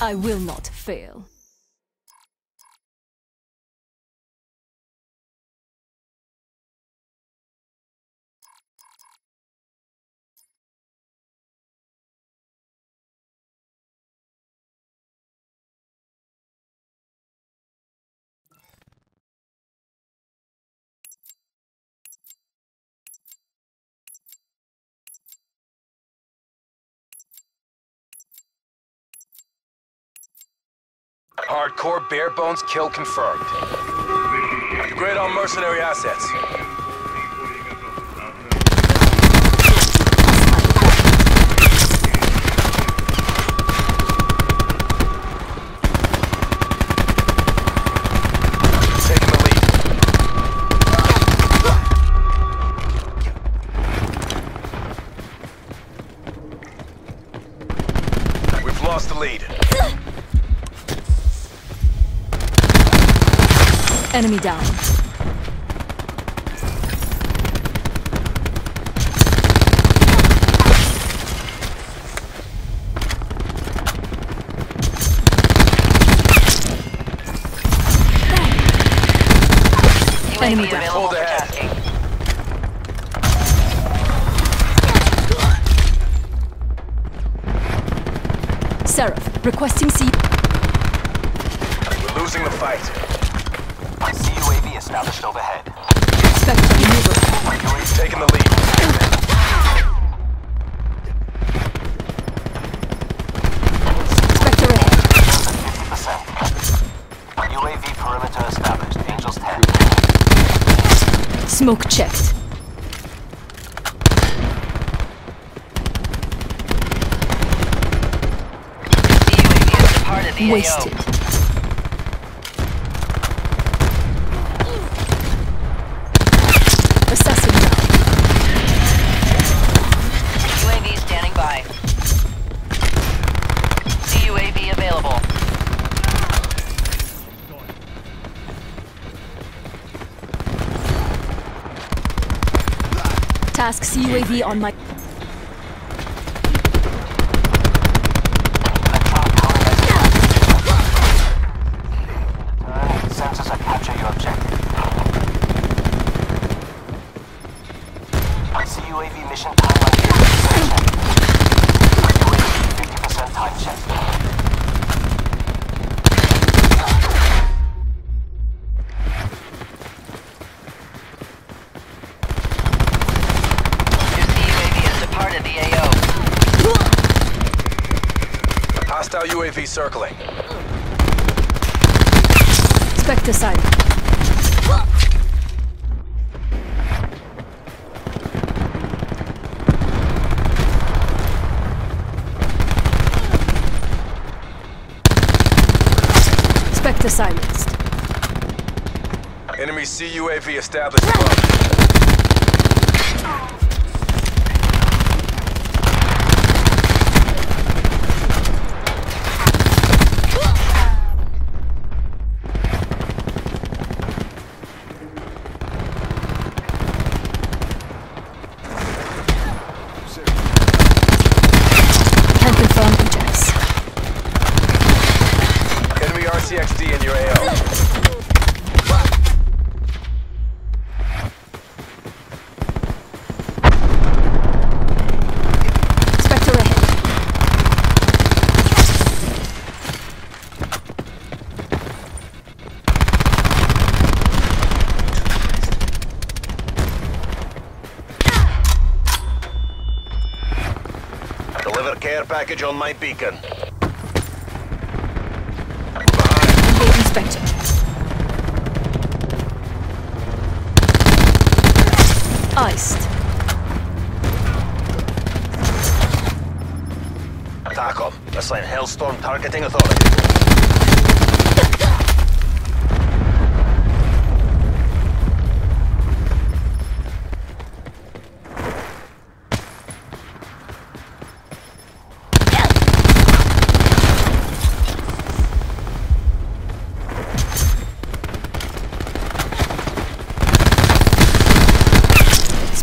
I will not fail. Hardcore bare bones kill confirmed. Upgrade all mercenary assets. Enemy down. Enemy down. Hold. Seraph, requesting C. We're losing the fight. CUAV established overhead. Spectre maneuver. Taking the lead. Spectre ahead. 50%. UAV perimeter established. Angels 10. Smoke checked. The UAV has departed the Wasted. Task CUAV on my. Turn. Sensors are capture your objective. CUAV mission timeline 50%. UAV 50% time check. Your CUAV has departed the AO. Hostile UAV circling. Spectre side. Spectre silenced. Enemy CUAV established above. Care package on my beacon. Engaging Spectre. Iced. TACOM, assign Hellstorm targeting authority.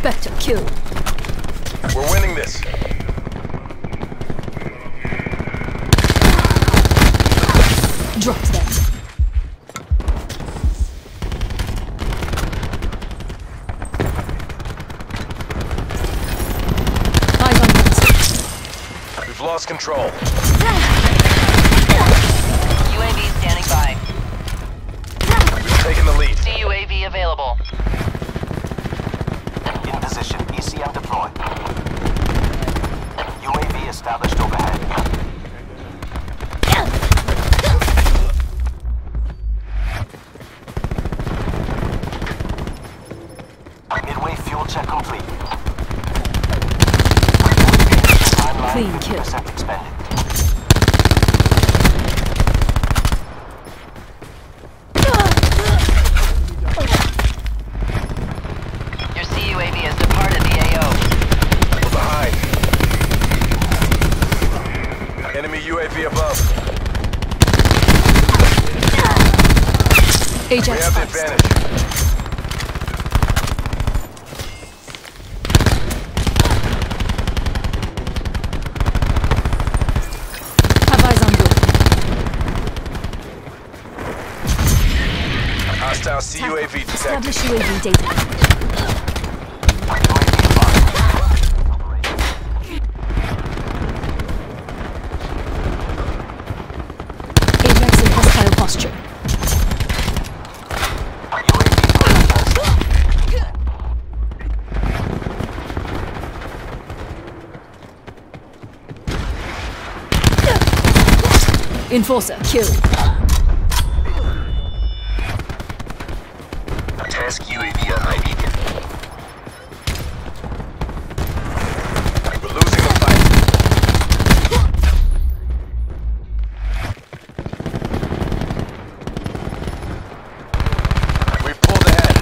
Spectre kill. We're winning this. Dropped them. Eyes on Mercer. We've lost control. UAV standing by. We've taken the lead. CUAV available. Deployed. UAV established overhead. Midway fuel check complete. Timeline Clean kill. 50% expended. Your CUAV has departed the AO. We're behind. Enemy UAV above. We have the advantage. Have eyes on Brooke. Hostile CUAV detected. Establish UAV data. Enforcer, kill. Task UAV on my beacon. We're losing the fight. We've pulled ahead.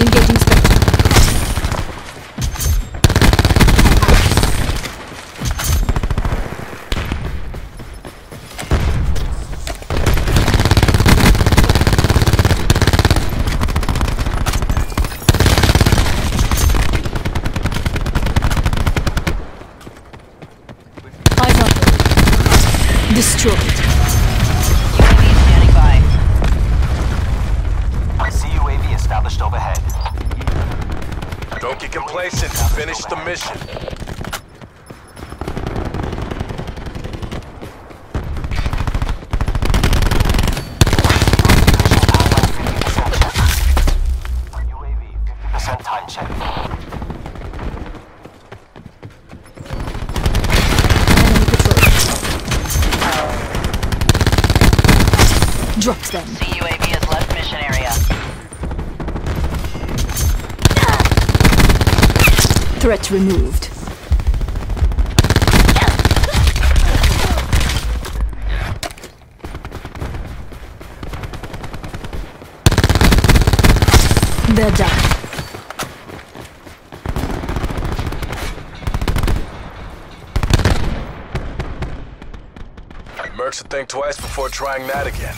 Engaging Spectre. Eyes up. Destroyed. UAV standing by. CUAV established overhead. Don't get complacent. Finish the mission. Dropped them. CUAV has left mission area. Threat removed. They're done. Mercs would think twice before trying that again.